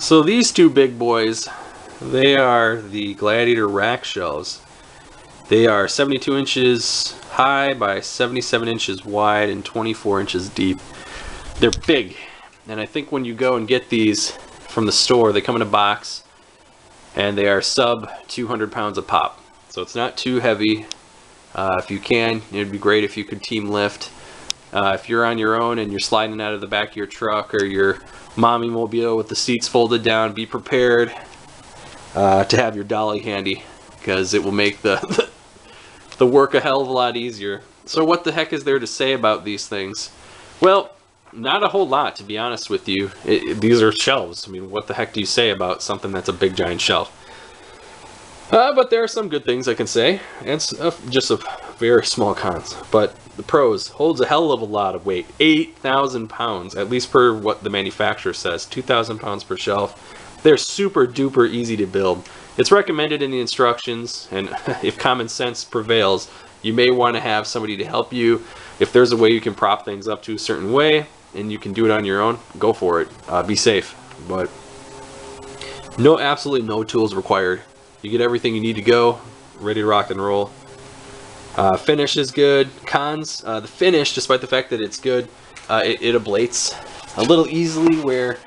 So these two big boys, they are the Gladiator rack shelves. They are 72 inches high by 77 inches wide and 24 inches deep. They're big, and I think when you go and get these from the store, they come in a box, and they are sub 200 pounds a pop. So it's not too heavy. Uh, if you can, it'd be great if you could team lift. Uh, if you're on your own and you're sliding out of the back of your truck or your mommy mobile with the seats folded down, be prepared uh, to have your dolly handy because it will make the, the work a hell of a lot easier. So what the heck is there to say about these things? Well, not a whole lot to be honest with you. It, it, these are shelves. I mean, what the heck do you say about something that's a big giant shelf? Uh, but there are some good things I can say, and uh, just a very small cons. But the pros holds a hell of a lot of weight, 8,000 pounds, at least per what the manufacturer says, 2,000 pounds per shelf. They're super duper easy to build. It's recommended in the instructions, and if common sense prevails, you may want to have somebody to help you. If there's a way you can prop things up to a certain way, and you can do it on your own, go for it. Uh, be safe, but no, absolutely no tools required. You get everything you need to go, ready to rock and roll. Uh, finish is good. Cons, uh, the finish, despite the fact that it's good, uh, it, it, ablates a little easily where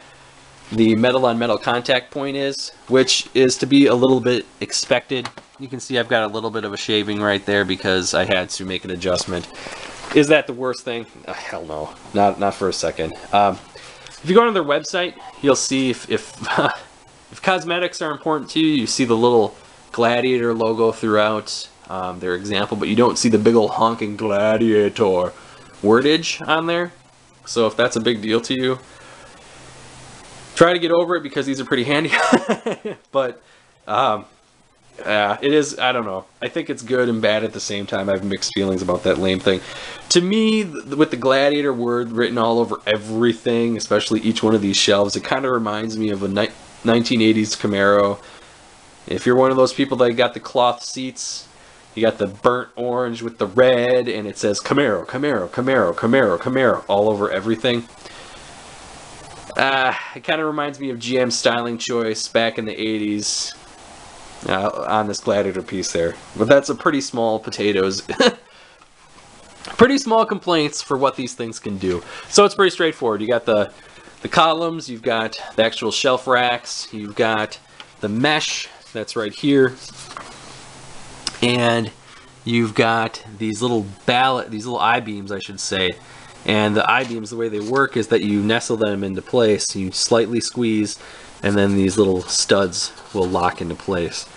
the metal on metal contact point is, which is to be a little bit expected. You can see I've got a little bit of a shaving right there because I had to make an adjustment. Is that the worst thing? Oh, hell no, not not for a second. Um, if you go on their website, you'll see if if, if cosmetics are important to you, you see the little gladiator logo throughout um, their example, but you don't see the big old honking gladiator wordage on there. So if that's a big deal to you, try to get over it because these are pretty handy. but um, yeah, it is. I don't know. I think it's good and bad at the same time. I have mixed feelings about that lame thing. To me, with the gladiator word written all over everything, especially each one of these shelves, it kind of reminds me of a 1980s Camaro. If you're one of those people that got the cloth seats, you got the burnt orange with the red, and it says Camaro, Camaro, Camaro, Camaro, Camaro all over everything. Uh, it kind of reminds me of GM styling choice back in the 80s uh, on this gladiator piece there. But that's a pretty small potatoes. pretty small complaints for what these things can do. So it's pretty straightforward. You got the the columns, you've got the actual shelf racks, you've got the mesh that's right here, and you've got these little ballot, these little I-beams, I should say. And the I-beams, the way they work is that you nestle them into place, you slightly squeeze, and then these little studs will lock into place.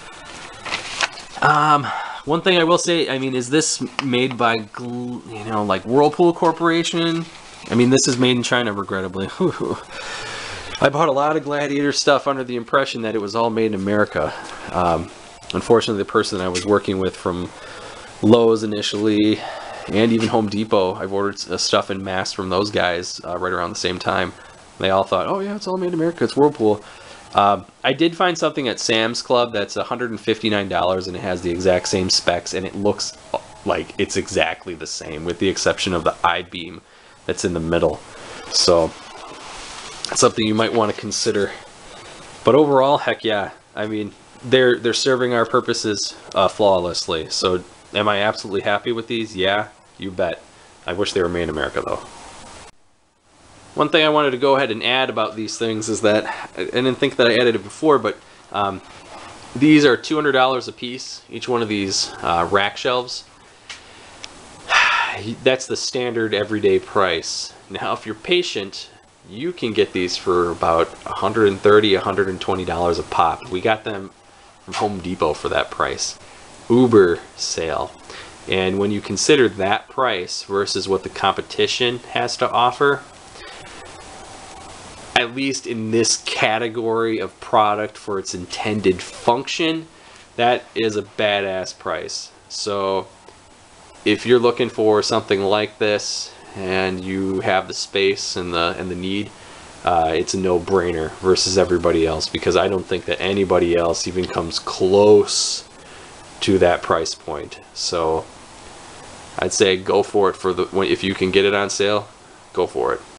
Um, one thing I will say, I mean, is this made by, you know, like Whirlpool Corporation? I mean, this is made in China, regrettably. I bought a lot of Gladiator stuff under the impression that it was all made in America. Um, unfortunately, the person I was working with from Lowe's initially, and even Home Depot, I've ordered stuff in mass from those guys uh, right around the same time. They all thought, oh yeah, it's all made in America, it's Whirlpool. Um, I did find something at Sam's Club that's $159 and it has the exact same specs and it looks like it's exactly the same with the exception of the I-beam that's in the middle. So something you might want to consider. But overall, heck yeah. I mean, they're they're serving our purposes uh, flawlessly. So am I absolutely happy with these? Yeah, you bet. I wish they were made in America though. One thing I wanted to go ahead and add about these things is that, I didn't think that I added it before, but um, these are $200 a piece, each one of these uh, rack shelves. That's the standard everyday price. Now, if you're patient, you can get these for about $130, $120 a pop. We got them from Home Depot for that price. Uber sale. And when you consider that price versus what the competition has to offer, at least in this category of product for its intended function, that is a badass price. So if you're looking for something like this and you have the space and the and the need, uh, it's a no-brainer versus everybody else because I don't think that anybody else even comes close to that price point. So I'd say go for it for the if you can get it on sale, go for it.